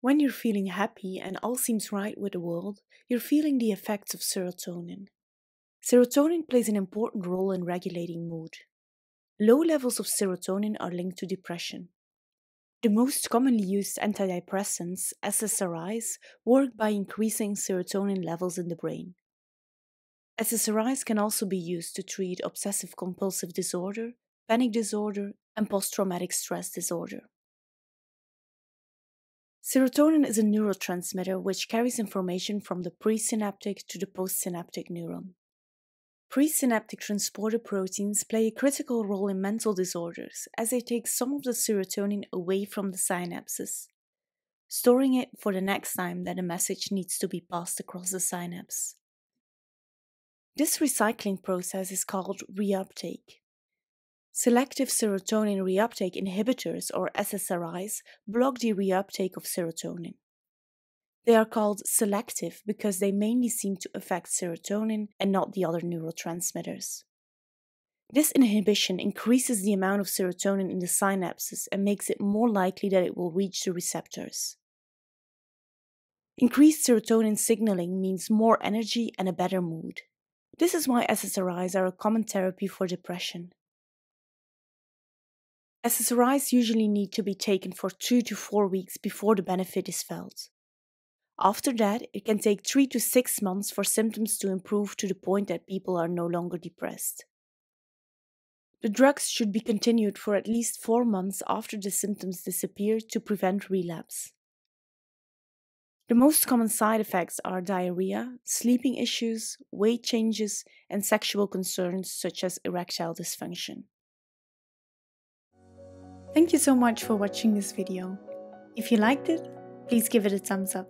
When you're feeling happy and all seems right with the world, you're feeling the effects of serotonin. Serotonin plays an important role in regulating mood. Low levels of serotonin are linked to depression. The most commonly used antidepressants, SSRIs, work by increasing serotonin levels in the brain. SSRIs can also be used to treat obsessive compulsive disorder, panic disorder, and post traumatic stress disorder. Serotonin is a neurotransmitter which carries information from the presynaptic to the postsynaptic neuron. Presynaptic transporter proteins play a critical role in mental disorders as they take some of the serotonin away from the synapses, storing it for the next time that a message needs to be passed across the synapse. This recycling process is called reuptake. Selective serotonin reuptake inhibitors, or SSRIs, block the reuptake of serotonin. They are called selective because they mainly seem to affect serotonin and not the other neurotransmitters. This inhibition increases the amount of serotonin in the synapses and makes it more likely that it will reach the receptors. Increased serotonin signaling means more energy and a better mood. This is why SSRIs are a common therapy for depression. SSRIs usually need to be taken for two to four weeks before the benefit is felt. After that, it can take three to six months for symptoms to improve to the point that people are no longer depressed. The drugs should be continued for at least four months after the symptoms disappear to prevent relapse. The most common side effects are diarrhea, sleeping issues, weight changes, and sexual concerns such as erectile dysfunction. Thank you so much for watching this video. If you liked it, please give it a thumbs up.